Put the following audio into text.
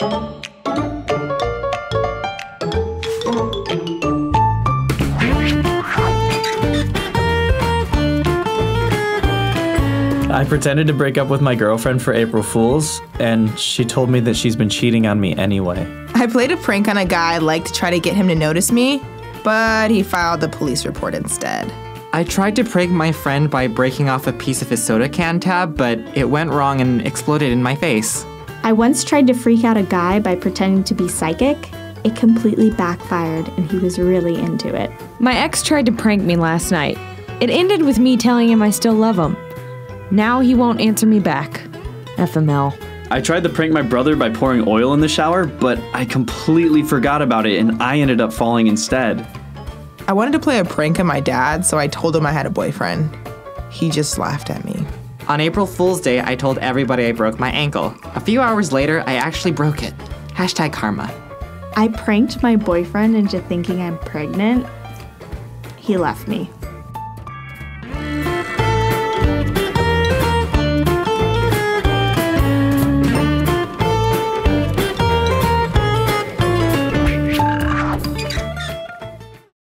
I pretended to break up with my girlfriend for April Fool's, and she told me that she's been cheating on me anyway. I played a prank on a guy I liked to try to get him to notice me, but he filed a police report instead. I tried to prank my friend by breaking off a piece of his soda can tab, but it went wrong and exploded in my face. I once tried to freak out a guy by pretending to be psychic. It completely backfired, and he was really into it. My ex tried to prank me last night. It ended with me telling him I still love him. Now he won't answer me back. FML. I tried to prank my brother by pouring oil in the shower, but I completely forgot about it and I ended up falling instead. I wanted to play a prank on my dad, so I told him I had a boyfriend. He just laughed at me. On April Fool's Day, I told everybody I broke my ankle. A few hours later, I actually broke it. Hashtag karma. I pranked my boyfriend into thinking I'm pregnant. He left me.